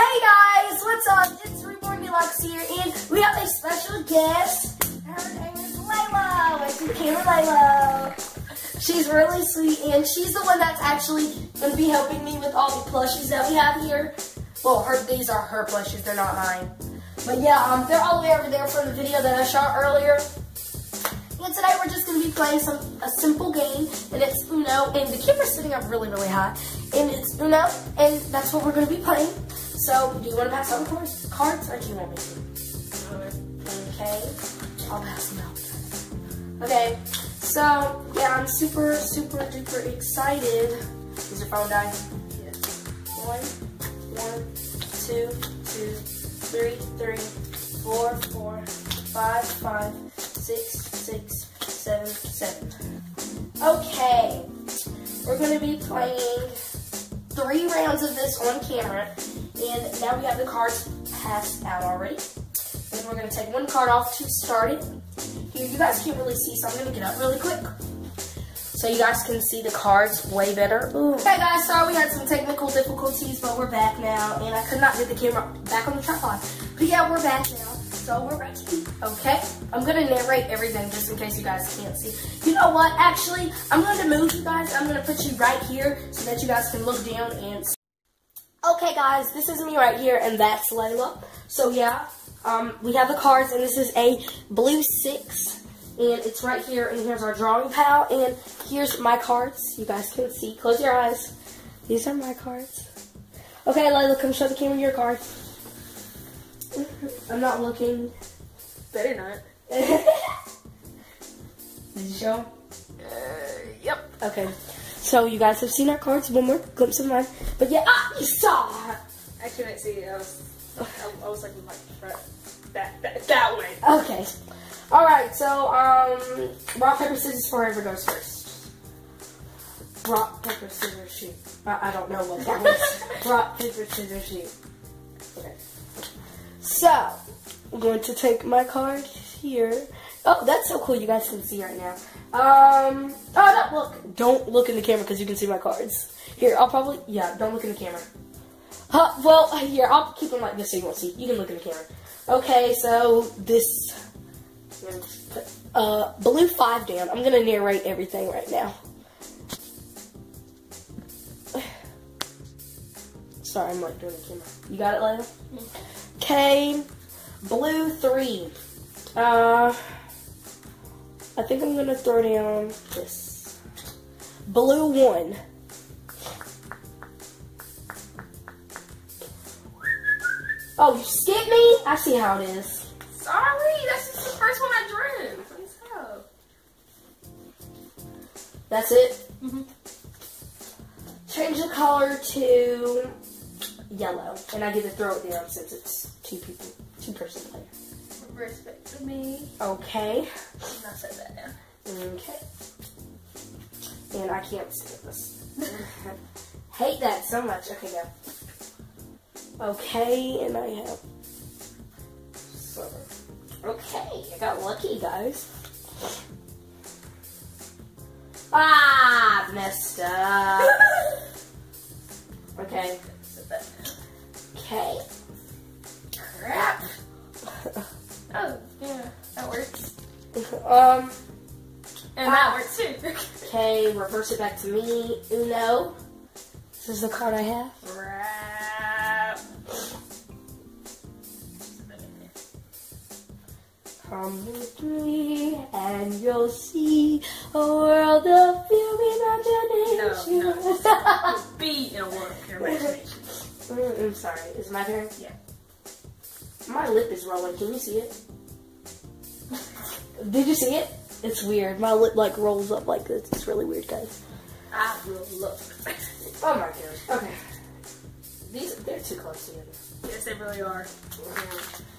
Hey guys, what's up? It's Reborn Deluxe here, and we have a special guest. Her name is Laila. You can Laila. She's really sweet, and she's the one that's actually going to be helping me with all the plushies that we have here. Well, her these are her plushies, they're not mine. But yeah, um, they're all the way over there from the video that I shot earlier. And today we're just going to be playing some a simple game, and it's Uno, and the camera's sitting up really, really high, and it's Uno, and that's what we're going to be playing. So, do you want to pass out cards, cards, or do you want me to? Okay, I'll pass them out. Okay, so, yeah, I'm super, super duper excited. Is your phone dying? Yes. One, one, two, two, three, three, four, four, five, five, six, six, seven, seven. Okay, we're going to be playing three rounds of this on camera, and now we have the cards passed out already. And we're going to take one card off to start it. Here, you guys can't really see, so I'm going to get up really quick. So you guys can see the cards way better. Ooh. Okay guys, sorry we had some technical difficulties, but we're back now. And I could not get the camera back on the tripod. But yeah, we're back now. So we're ready. Okay? I'm to narrate everything just in case you guys can't see. You know what? Actually, I'm to move you guys. I'm to put you right here so that you guys can look down and see. Okay guys, this is me right here and that's Laila. So yeah, um, we have the cards and this is a blue six and it's right here and here's our drawing pal and here's my cards you guys can see close your eyes these are my cards okay Laila come show the camera your cards I'm not looking. Better not. did you show? Uh, yep. okay. So you guys have seen our cards. One more glimpse of mine. But yeah ah, you saw I couldn't see. I was, I, I was like, like right, that, that, that way. okay. All right so um rock paper scissors forever goes first. Rock paper scissors shoot. I, I don't know what that was. Rock paper scissors shoot. Okay so I'm going to take my card here. Oh that's so cool. You guys can see right now. Um oh no look. Don't look in the camera because you can see my cards. Here I'll probably yeah don't look in the camera. Uh, well here I'll keep them like this so you won't see. You can look in the camera. Okay so this uh, blue five down. I'm gonna narrate everything right now. Sorry, I'm like doing the camera. You got it, Laila? Okay, blue three. Uh, I think I'm gonna throw down this. Blue one. Oh, you skipped me? I see how it is. Sorry, that's just the first one I drew. Please help. That's it. Mhm. Change the color to yellow, and I get to throw it down since it's two people, two person player. Respect to me. Okay. I said that now. Okay. And I can't skip this. Hate that so much. Okay, go. Okay, and I have. So, okay, I got lucky, guys. Ah, messed up. okay. Um. And that works too. Okay, reverse it back to me. Uno. This is the card I have. Crap. Come with me and you'll see a world of beauty No, imagination. no. Be in a world of your imagination. Mm, I'm sorry. Is it my turn? Yeah. My lip is rolling. Can you see it? Did you see it? It's weird. My lip like rolls up like this. It's really weird, guys. I will look. Oh my gosh. Okay. These they're too close together. yes, they really are.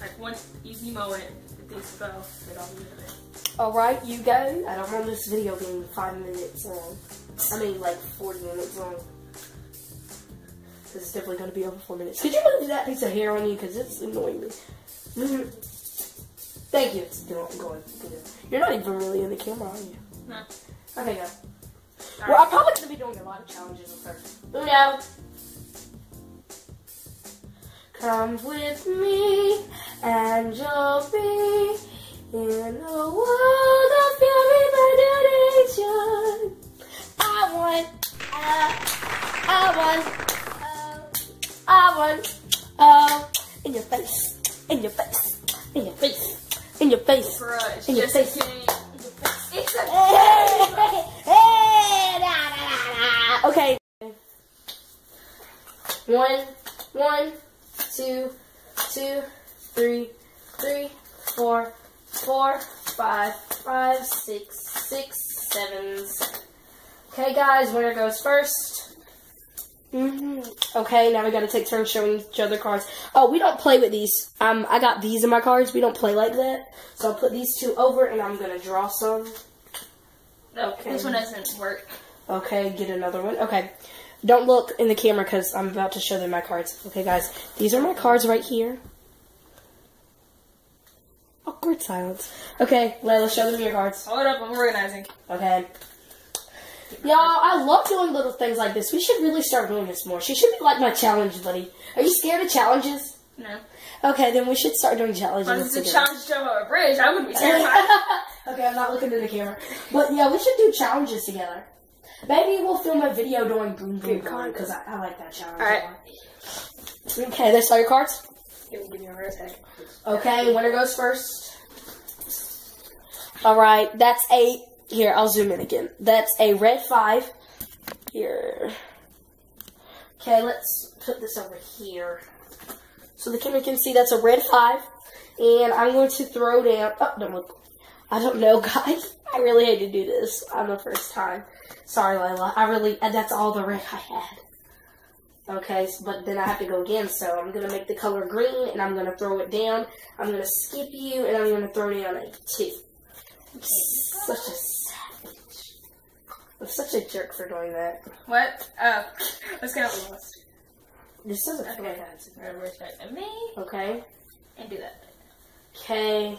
Like one easy moment, if these go, they'd all be in it. All right, you go. I don't want this video being five minutes long. I mean, like 40 minutes long. This is definitely going to be over four minutes. Could you move that piece of hair on you? Because it's annoying me. Mm-hmm. Thank you. It's going. going. You're not even really in the camera, are you? No. Okay, go. Well, I'm probably going to be doing a lot of challenges with her. Uno. Come with me, and you'll be in a world of fury imagination. I want, uh, I want, uh, I want, uh, in your face, in your face, in your face, in your face. Bruh, In your face. It's a Hey, hey, da, da, da, da. Okay. One, one, two, two, three, three, four, four, five, five, six, six, seven. Okay, guys, winner goes 1st hmm Okay, now we gotta take turns showing each other cards. Oh, we don't play with these. Um, I got these in my cards. We don't play like that. So I'll put these two over, and I'm gonna draw some. no, Okay. this one doesn't work. Okay, get another one. Okay. Don't look in the camera because I'm about to show them my cards. Okay, guys. These are my cards right here. Awkward silence. Okay, Laila, show them your cards. Hold up, I'm organizing. Okay. Y'all, I love doing little things like this. We should really start doing this more. She should be like my challenge buddy. Are you scared of challenges? No. Okay, then we should start doing challenges. If it's a challenge to jump over a bridge, I wouldn't be terrified. okay, I'm not looking at the camera. But yeah, we should do challenges together. Maybe we'll film a video doing boom boom boom because I, I like that challenge. a Alright. lot. Okay, that's all your cards. Give me a heart. Okay, winner goes first. All right, that's a here. I'll zoom in again. That's a red five. Here. Okay, let's put this over here so the camera can see that's a red five. And I'm going to throw down. Oh, don't look. I don't know, guys. I really hate to do this on the first time. Sorry, Laila. I really. That's all the red I had. Okay, but then I have to go again, so I'm gonna make the color green and I'm gonna throw it down. I'm gonna skip you and I'm gonna throw down a two. Such a. I'm such a jerk for doing that. What? Oh, I was kind of lost. This doesn't feel like Okay. that. Remember, respect to me Okay. and do that. Okay.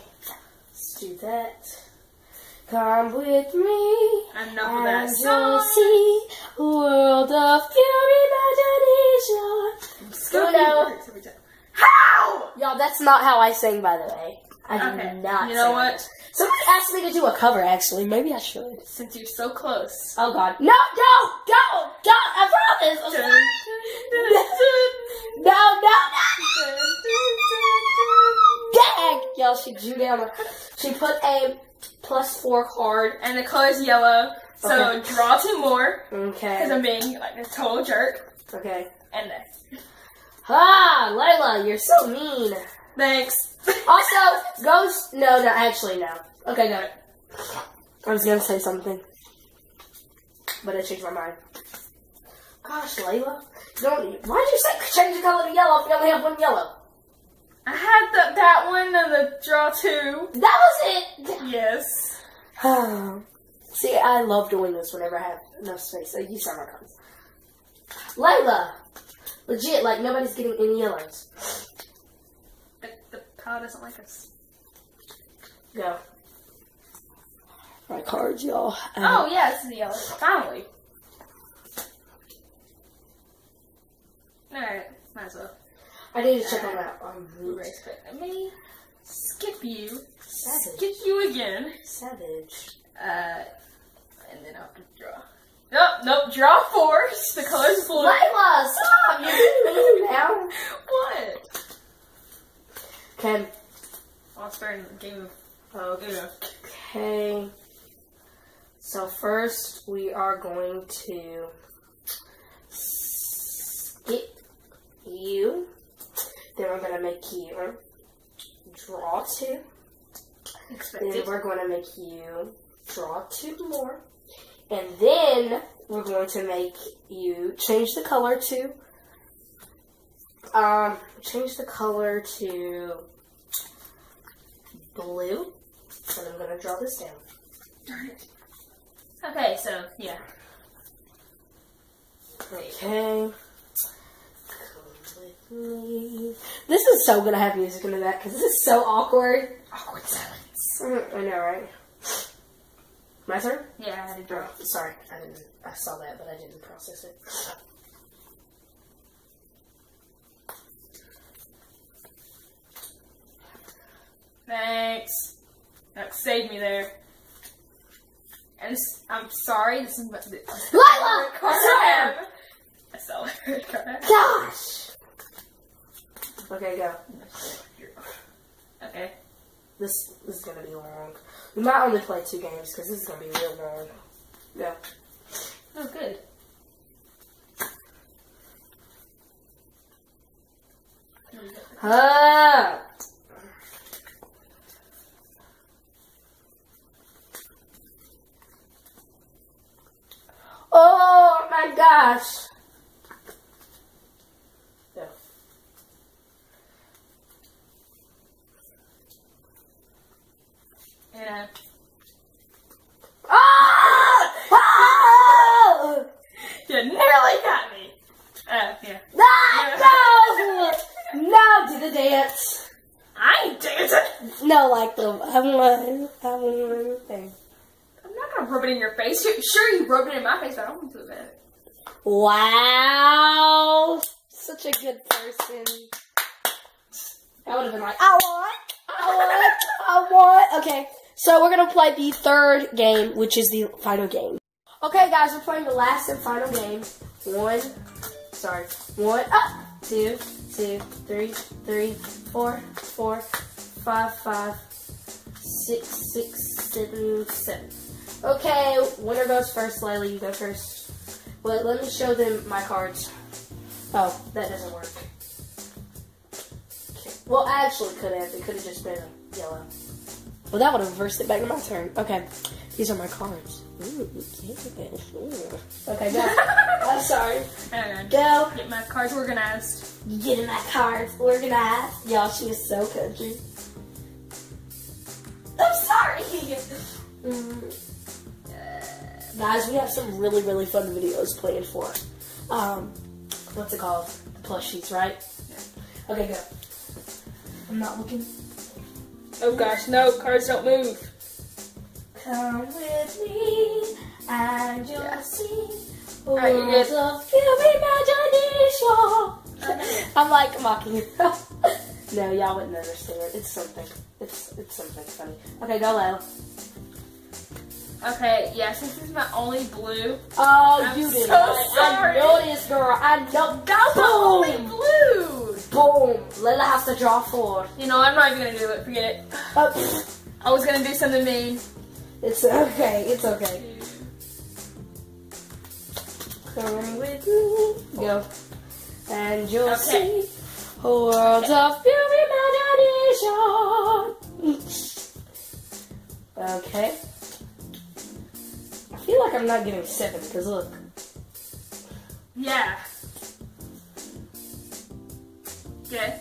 Let's do that. Come with me. Enough of that And you'll see a world of pure imagination. Uno. How? Y'all, that's not how I sing, by the way. I do Okay. not. You know what? Somebody asked me to do a cover. Actually, maybe I should. Since you're so close. Oh God! No! Don't! Don't! Don't! I promise. I'm sorry. dun, dun, No! No! No! Dang! Y'all, she drew down. A, she put a plus four card. And the color's yellow, so Okay. draw two more, Okay. because I'm being like a total jerk. Okay. And then, Ah, Laila, you're so mean. Thanks. Also, ghost. No, no, actually, no. Okay, no. I was gonna say something, but I changed my mind. Gosh, Laila, don't. Why did you say change the color to yellow if you only have one yellow? I had the, that one and the draw two. That was it. Yes. See, I love doing this whenever I have enough space. Like, you saw my cards. Laila, legit, like nobody's getting any yellows. The, the doesn't like us. Go. My cards, y'all. Um, Oh, yeah, this is the yellow. Finally. Alright, might as well. I need to check on that. Um, Respect to me. Skip you. Savage. Skip you again. Savage. Uh, and then I'll have to draw. Nope, nope, draw four. The color's blue. Laila, stop! You're being mean now. What? Okay. It's fair in the game of uh, Uno. Okay. So first we are going to skip you. Then we're gonna make you draw two. Expected. Then we're gonna make you draw two more. And then we're going to make you change the color to um change the color to blue. And I'm gonna draw this down. Darn it. Okay, so, yeah. Okay. Come with me. This is so gonna have music into that because this is so awkward. Awkward silence. Mm, I know, right? My turn. Yeah, I had to draw. Oh, sorry, I didn't. I saw that, but I didn't process it. Saved me there. And s- I'm sorry. This is my. This is Lila! my card Sam! I have. That's I got. Gosh! Okay, go. Okay. This, this is gonna be long. We might only play two games because this is gonna be real long. Go. Oh, good. Ah! Oh my gosh! Go. Yeah. Ah! Ah! You nearly got me. Uh, yeah. Ah, no! No, do the dance. I ain't dancing. No, like the I want, I want thing. I'm not gonna rub it in your face. Sure, sure you rubbed it in my face, but I don't want to do it. Wow, such a good person. I would have been like, I want, I want, I want. Okay, so we're gonna play the third game, which is the final game. Okay, guys, we're playing the last and final game. One, sorry, one, up, two, two, three, three, four, four, five, five, six, six, seven, seven. Okay, winner goes first. Laila, you go first. Well, let me show them my cards. Oh, that doesn't work. Okay. Well, I actually could have. It could have just been a yellow. Well, that would have reversed it back to my turn. Okay, these are my cards. Ooh, Okay, go. I'm sorry. Go. get my cards organized. Getting my cards organized. Y'all, she is so country. I'm sorry. Mm. Guys, we have some really, really fun videos planned for. Um, what's it called? The plushies, right? Okay, go. I'm not looking. Oh gosh, no, cards don't move. Come with me, and you'll Yeah. see Alright, you worlds good? of pure imagination. I'm like mocking you. no, y'all wouldn't understand. It's something. It's it's something funny. Okay, go Lyle. Okay, yes, this is my only blue, Oh, I'm you did. so I, sorry. I know this girl. I know. that was only blue. Boom. Lila has to draw four. You know, I'm not even gonna do it. Forget it. Oh. I was gonna do something mean. it's okay. It's okay. Come with me. Go. And you'll Okay. see a world of pure imagination. okay. Like I'm not getting seven because look. Yeah. Okay.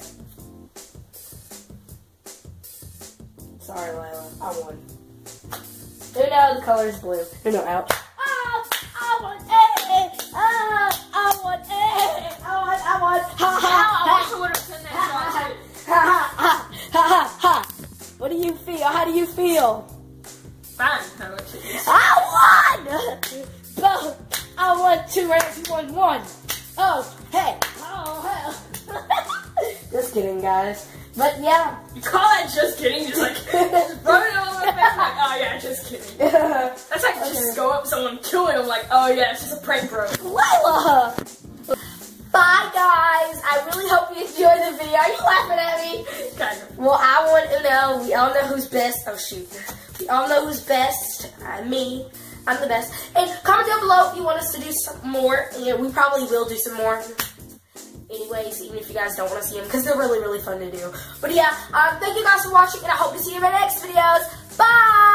Sorry, Lila. I won. No, no, the color is blue. No, no, out. Ah, I want A. Ah, I want A. I want, I want. Ha, Now ha, I wish would have done that Ha, ha, ha, ha, ha, ha. What do you feel? How do you feel? Won two you won one. Oh, hey. Oh, hell. Just kidding, guys. But yeah. You call that just kidding? Just like just rub it all over my face. Like, oh yeah, just kidding. That's like Okay. just go up to someone, killing them. Like, oh yeah, it's just a prank, bro. Lila! Bye, guys. I really hope you enjoyed the video. Are you laughing at me? Kind of. Well, I want to know. We all know who's best. Oh, shoot. We all know who's best. Uh, me. I'm the best. And comment down below if you want us to do some more. and we probably will do some more. Anyways, even if you guys don't want to see them, because they're really, really fun to do. But yeah, um, thank you guys for watching, and I hope to see you in my next videos. Bye!